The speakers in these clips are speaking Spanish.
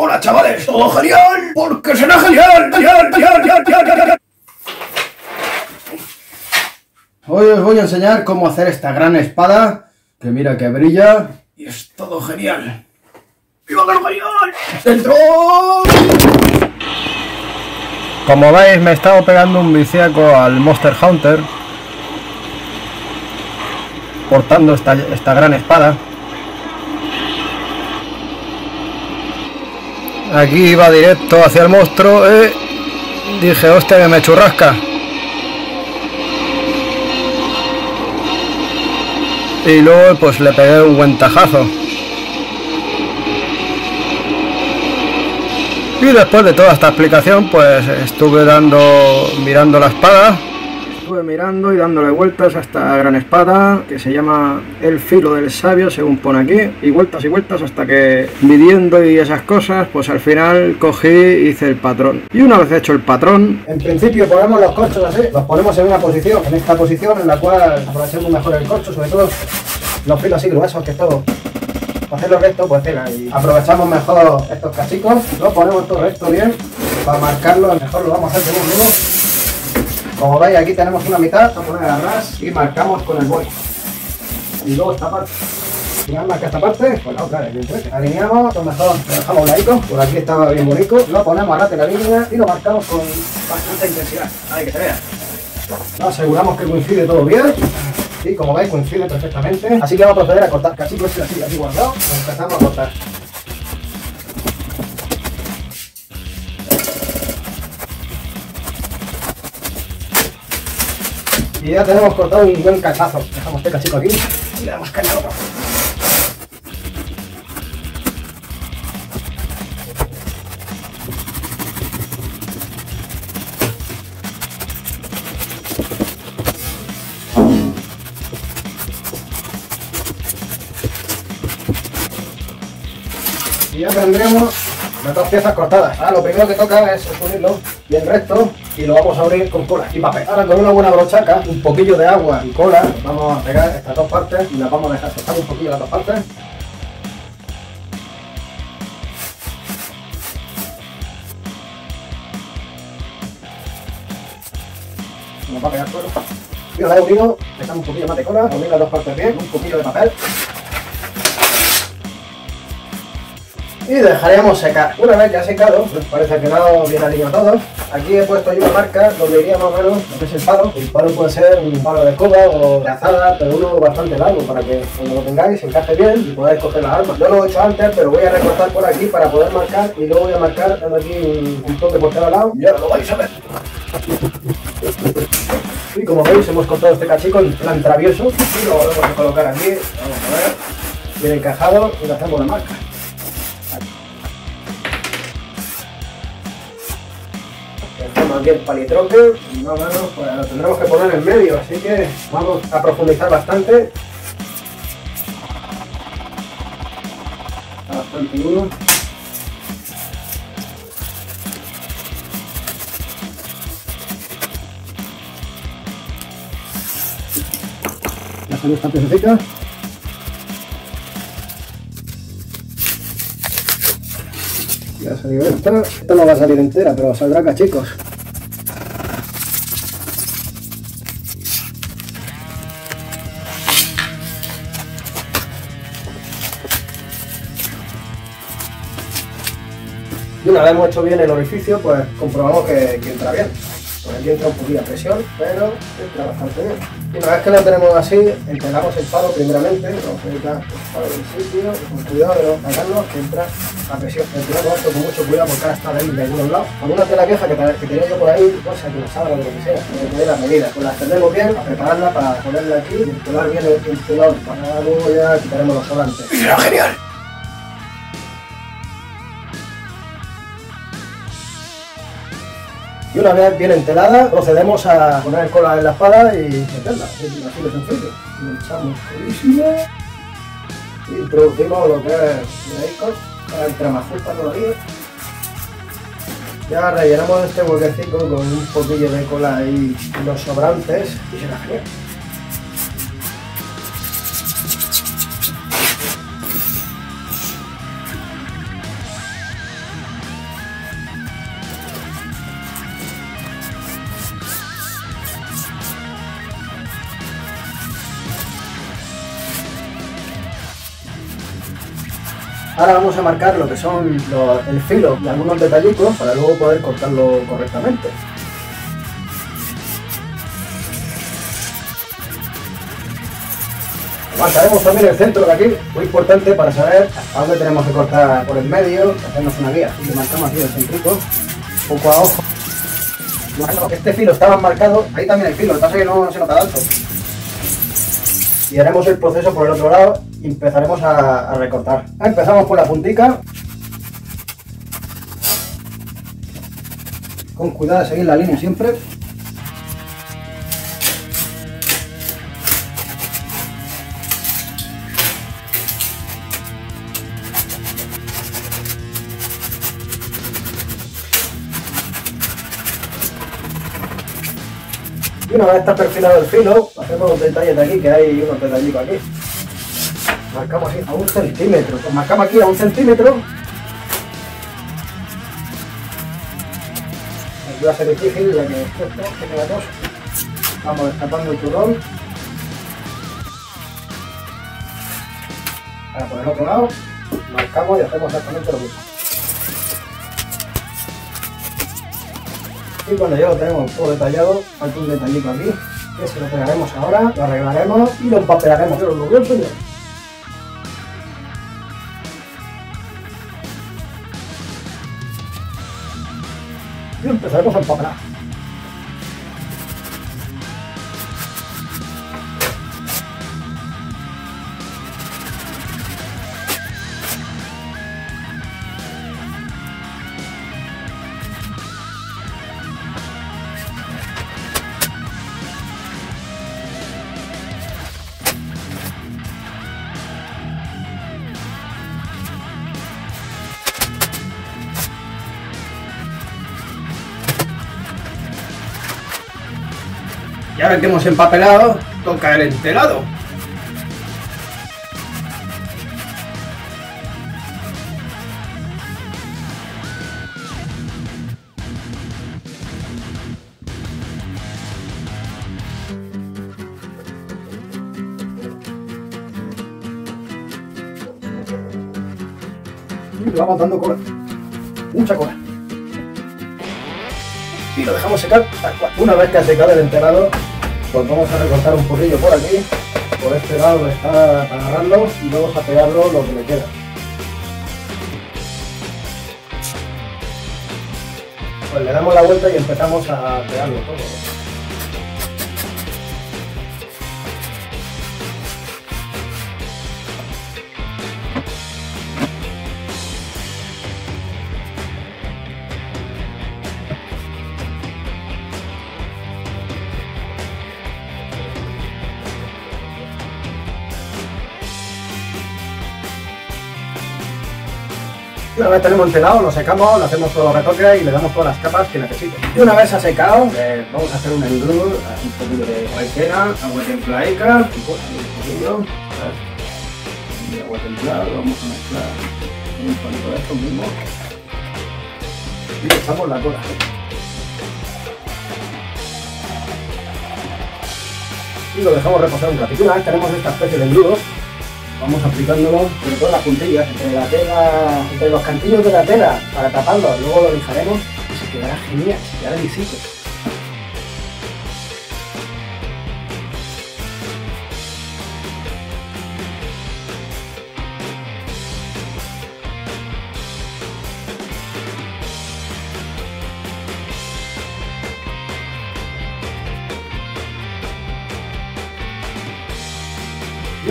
Hola chavales, todo genial, porque será genial, genial, genial, genial, genial. Hoy os voy a enseñar cómo hacer esta gran espada, que mira que brilla, y es todo genial. ¡Viva lo genial! ¡Dentro! Como veis me he estado pegando un viciaco al Monster Hunter, portando esta, esta gran espada. Aquí iba directo hacia el monstruo, eh. dije, hostia que me churrasca. Y luego pues le pegué un buen tajazo. Y después de toda esta explicación pues estuve dando, mirando la espada estuve mirando y dándole vueltas a esta gran espada que se llama el filo del sabio según pone aquí y vueltas y vueltas hasta que midiendo y esas cosas pues al final cogí y hice el patrón. Y una vez hecho el patrón en principio ponemos los corchos así los ponemos en una posición en esta posición en la cual aprovechemos mejor el corcho sobre todo los filos así gruesos que todo. Para hacerlo recto pues venga y aprovechamos mejor estos cachicos lo ponemos todo recto bien para marcarlo mejor lo vamos a hacer de un nudo como veis aquí tenemos una mitad, vamos a poner a ras y marcamos con el boli. Y luego esta parte. Si marca esta parte, pues la otra. Alineamos, lo mejor lo dejamos un ladito, por aquí estaba bien bonito. Lo ponemos a rate la línea y lo marcamos con bastante intensidad. Ahí que se vea. Nos aseguramos que coincide todo bien. Y como veis coincide perfectamente. Así que vamos a proceder a cortar casi así, así guardado. Empezamos a cortar. Y ya tenemos cortado un buen cachazo. Dejamos este cachico aquí y le damos caña al otro. Y ya tendremos las dos piezas cortadas. Ahora lo primero que toca es unirlo bien recto y lo vamos a abrir con cola y papel. Ahora con una buena brochaca, un poquillo de agua y cola, vamos a pegar estas dos partes y las vamos a dejar secar un poquillo las dos partes. Nos va a pegar suelo. Y la he unido, dejamos un poquillo más de cola, unir las dos partes bien, un poquillo de papel. Y dejaremos secar. Una vez que ha secado, pues parece que quedado bien alineado todo. Aquí he puesto yo una marca donde iría más o menos lo que es el palo. El palo puede ser un palo de escoba o de azada, pero uno bastante largo para que cuando lo tengáis encaje bien y podáis coger las armas. Yo lo he hecho antes, pero voy a recortar por aquí para poder marcar y luego voy a marcar dando aquí un, toque por cada lado y ahora lo vais a ver. Y como veis hemos cortado este cachico en plan travieso y lo volvemos a colocar aquí, vamos a ver, bien encajado y le hacemos la marca. El palitroque más o menos pues, lo tendremos que poner en medio, así que vamos a profundizar bastante. Está bastante duro. Ya salió esta piececita. Ya salió esta. Esta no va a salir entera, pero saldrá cachicos. Una vez hemos hecho bien el orificio, pues comprobamos que, entra bien. Por aquí entra un poquito de presión, pero entra bastante bien. Y una vez que lo tenemos así, entregamos el palo primeramente, vamos a el palo del sitio, con cuidado de no sacarlo, que entra la presión. Entramos esto con mucho cuidado porque ahora está ahí de algunos lados. Con una tela vieja que, que tenía yo por ahí, cosa que no sabe lo que sea, que tener las medidas. Pues la extendemos bien, a prepararla para ponerla aquí, y bien el vinculador, para luego ya quitaremos los solantes. ¡Será genial! Y una vez bien entelada, procedemos a poner cola en la espada y meterla. Así de sencillo. Lo echamos durísimo. Y introducimos lo que es el entrar más justa todavía. Ya rellenamos este huequecito con un poquillo de cola ahí, los sobrantes y será genial. Ahora vamos a marcar lo que son el filo y algunos detallitos para luego poder cortarlo correctamente. Marcaremos también el centro de aquí, muy importante para saber a dónde tenemos que cortar por el medio, hacernos una guía. Y marcamos aquí el centrico, poco a ojo. Este filo estaba marcado, ahí también el filo, lo que pasa es que no, se nota tanto. Y haremos el proceso por el otro lado empezaremos a, recortar. Empezamos por la puntica. Con cuidado de seguir la línea siempre. Y una vez está perfilado el filo, hacemos los detalles de aquí, que hay unos detallitos aquí. Marcamos a un centímetro. Marcamos aquí a un centímetro. Va a ser difícil ya que tenemos. Vamos destapando el turrón. Ahora por el otro lado, marcamos y hacemos exactamente lo mismo. Y cuando ya lo tenemos todo detallado, falta un detallito aquí, que se lo pegaremos ahora, lo arreglaremos y lo empapelaremos. Pero lo voy empezaremos a empapelar. Ahora que hemos empapelado, toca el enterado. Y le vamos dando cola. Mucha cola. Y lo dejamos secar tal cual. Una vez que ha secado el enterado, pues vamos a recortar un poquillo por aquí. Por este lado está agarrando y vamos a pegarlo lo que le queda. Pues le damos la vuelta y empezamos a pegarlo todo. Una vez tenemos enterado, lo secamos, le hacemos todos los retoques y le damos todas las capas que necesite. Y una vez ha secado, eh, vamos a hacer un engrudo, un poquito de maicena, agua templadica, un poquillo, y agua templada, lo vamos a mezclar un poquito de esto mismo. Y le echamos la cola. Y lo dejamos reposar un ratito. Una vez tenemos esta especie de engrudo, vamos aplicándolo por todas las puntillas, entre la tela, entre los cantillos de la tela para taparlo, luego lo lijaremos y se quedará genial, se quedará lisito.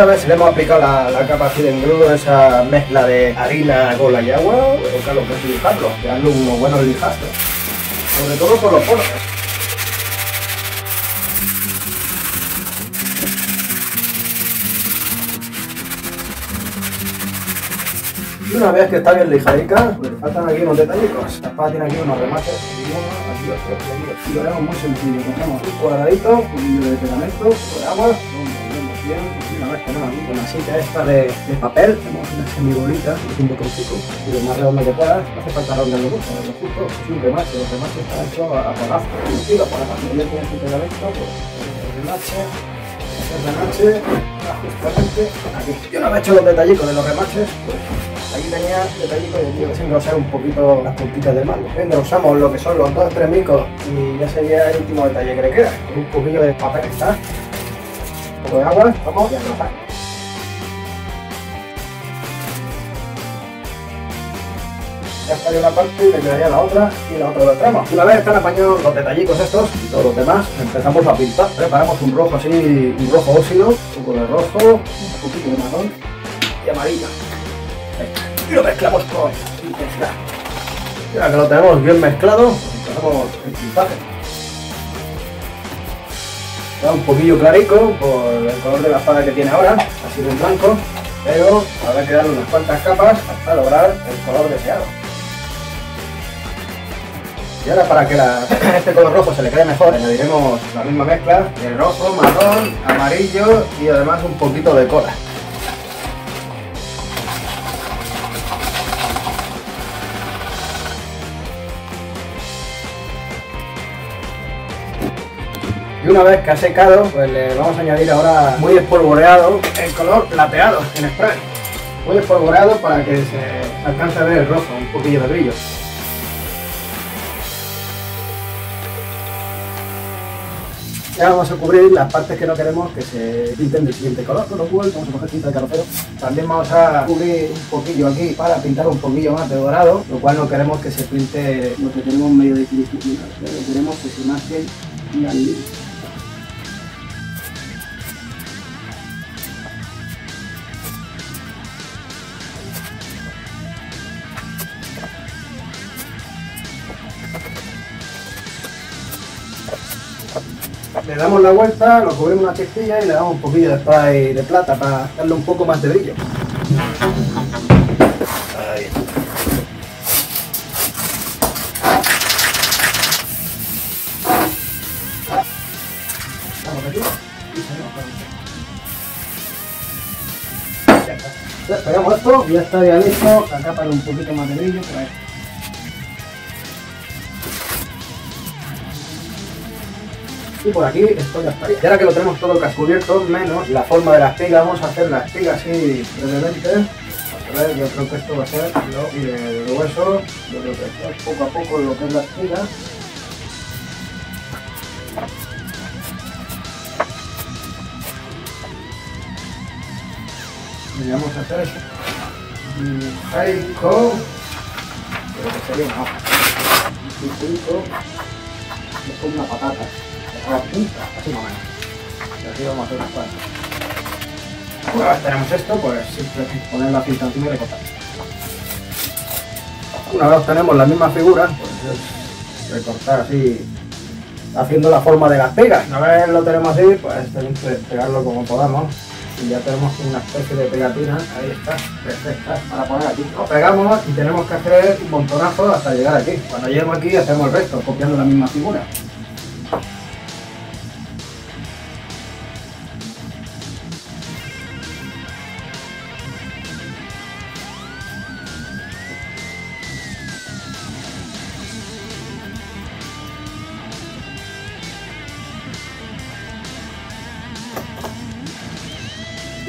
Una vez le hemos aplicado la, capa así de engrudo, esa mezcla de harina, cola y agua, toca lo que es lijarlo, darle unos buenos lijazos. Sobre todo por los poros. Y una vez que está bien lijadica, le faltan aquí unos detallitos. La espada tiene aquí unos remates. Y lo haremos muy sencillo. Cogemos un cuadradito, un hilo de pegamento, de agua, una vez tenemos aquí la esta de, de papel, tenemos una semibolita, es un botoncito, y lo más redondo que puedas, no hace falta rondarlo mucho, lo justo, es un remate, los remates están hechos a, a porrazo. Y lo ponemos, y ya tienes pegamento, pues el remache, el remache justamente aquí. Yo no he hecho los detallitos de los remaches, pues aquí tenía detallitos tengo que engrosar un poquito las puntitas del mango. Engrosamos lo que son los dos tres micos y ya sería el último detalle que le queda. Un poquillo de papel está. De agua, vamos a engrosar. ya estaría una parte y me quedaría la otra y la otra de trama. Una vez están apañados los detallitos estos y todos los demás, empezamos a pintar. Preparamos un rojo así, un rojo óxido, un poco de rojo, un poquito de marrón y amarillo. Y lo mezclamos con. Y ahora que lo tenemos bien mezclado, empezamos el pintaje. Da un poquillo clarico por el color de la espada que tiene ahora, así de blanco, pero habrá que darle unas cuantas capas hasta lograr el color deseado. Y ahora para que este color rojo se le quede mejor, añadiremos la misma mezcla de rojo, marrón, amarillo y además un poquito de cola. Una vez que ha secado, pues le vamos a añadir ahora muy espolvoreado el color plateado en spray. Muy espolvoreado para que se alcance a ver el rojo, un poquillo de brillo. Ya vamos a cubrir las partes que no queremos que se pinten del siguiente color, con lo cual vamos a coger tinta de carocero. También vamos a cubrir un poquillo aquí para pintar un poquillo más de dorado, lo cual no queremos que se pinte lo que tenemos medio de pero queremos que se marquen las líneas. Damos la vuelta, lo cubrimos una chispilla y le damos un poquillo de spray de plata para darle un poco más de brillo. Ahí. Ya pegamos esto y ya estaría listo acá para un poquito más de brillo por ahí. Y por aquí esto ya estaría. Y ahora que lo tenemos todo cubierto, menos la forma de la espiga, vamos a hacer la espiga así brevemente. A ver, yo creo que esto va a ser lo y de hueso, yo creo que esto es poco a poco lo que es la espiga. Y vamos a hacer eso. Ahí con... Creo que sería una hoja. Un como una patata Una vez tenemos esto, pues simplemente poner la cinta encima y recortar. Una vez tenemos la misma figura, pues es recortar así, haciendo la forma de las pegas. Una vez lo tenemos así, pues tenemos que pegarlo como podamos. Y ya tenemos una especie de pegatina, ahí está, perfecta, para poner aquí. Lo pegamos y tenemos que hacer un montonazo hasta llegar aquí. Cuando lleguemos aquí hacemos el resto, copiando la misma figura.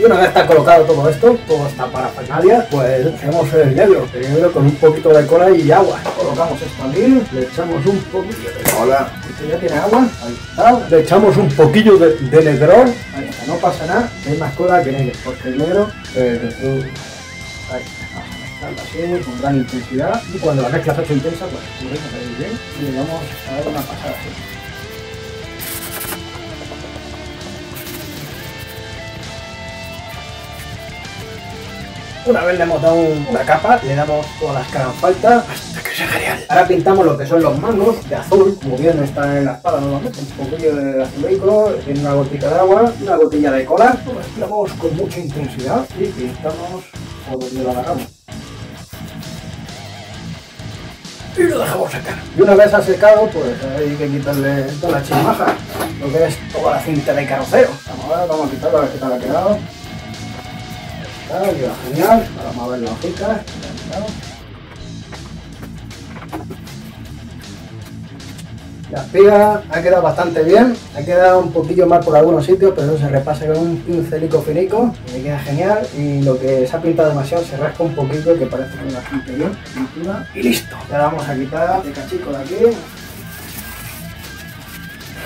Y una vez está colocado todo esto, todo está para parafernalia, pues hacemos el negro, el negro con un poquito de cola y agua. Colocamos esto aquí, le echamos un poquillo de cola, este ya tiene agua, ahí está. Le echamos un poquillo de, de negrón, ahí está, no pasa nada, hay más cola que negro, porque el negro, eh, ahí está, así, con gran intensidad. Y cuando la mezcla se hace intensa, pues lo bien y le vamos a dar una pasada Una vez le hemos dado una capa, le damos todas las que hagan falta hasta que sea genial. Ahora pintamos lo que son los mangos de azul, como bien está en la espada normalmente. Un poquillo de azuleico, tiene una gotita de agua, una gotilla de cola. Lo mezclamos con mucha intensidad y pintamos por donde lo agarramos. y lo dejamos secar. Y una vez ha secado, pues hay que quitarle toda la chimaja, lo que es toda la cinta de carrocero. Vamos a, ver, vamos a quitarlo a ver qué tal ha quedado genial. vamos a ver la hojita. La espiga ha quedado bastante bien, ha quedado un poquillo mal por algunos sitios, pero eso se repasa con un pincelico finico y queda genial. Y lo que se ha pintado demasiado se rasca un poquito, que parece que bastante bien. Pintura y listo. Ya vamos a quitar este cachico de aquí.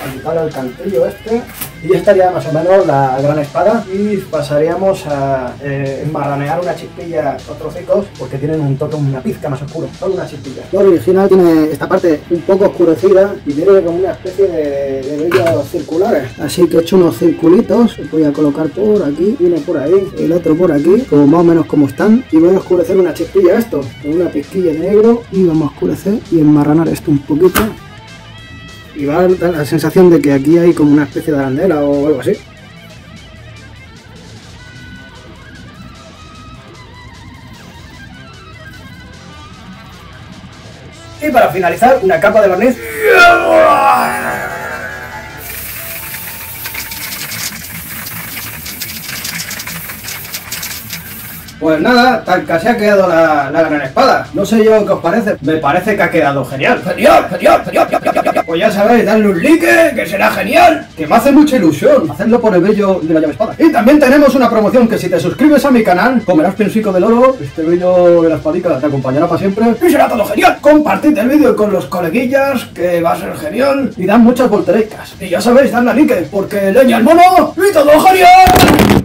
A quitar el cantillo este. Y ya estaría más o menos la gran espada y pasaríamos a eh, una chispilla o trocicos porque tienen un toque, una pizca más oscuro, solo una chispilla. El original tiene esta parte un poco oscurecida y tiene como una especie de, de vellos circulares. Así que he hecho unos circulitos, voy a colocar por aquí, uno por ahí, el otro por aquí, como más o menos como están. Y voy a oscurecer una chispilla esto, con una pizquilla de negro y vamos a oscurecer y enmarranar esto un poquito y va a dar la sensación de que aquí hay como una especie de arandela o algo así. Y para finalizar, una capa de barniz. Pues nada, tal casi ha quedado la, la, gran espada. No sé yo qué os parece. Me parece que ha quedado genial. Genial, genial, genial, Pues ya sabéis, dadle un like, que será genial. Que me hace mucha ilusión hacerlo por el bello de la llave espada. Y también tenemos una promoción que si te suscribes a mi canal, comerás pensico del oro. Este bello de la espadita te acompañará para siempre. Y será todo genial. Compartid el vídeo con los coleguillas, que va a ser genial. Y dan muchas volterecas. Y ya sabéis, dadle a like, porque leña el mono y todo genial.